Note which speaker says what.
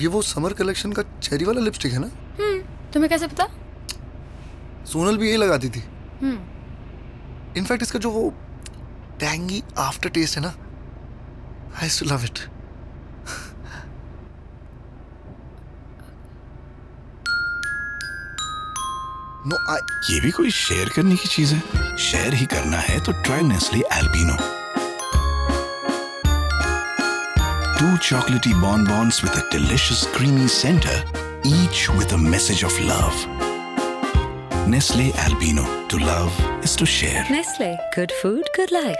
Speaker 1: ये वो summer collection का चेरी वाला लिपस्टिक है ना?
Speaker 2: हम्म तुम्हें कैसे पता?
Speaker 1: सोनल भी यही लगाती थी।
Speaker 2: हम्म।
Speaker 1: इनफैक्ट इसका जो वो टैंगी आफ्टर टेस्ट है ना I too love it no I
Speaker 3: ये भी कोई शेयर करने की चीज़ है? शेयर ही करना है तो try Nestle Alpino Two chocolatey bonbons with a delicious creamy center, each with a message of love. Nestle Albino. To love is to share.
Speaker 4: Nestle. Good food, good life.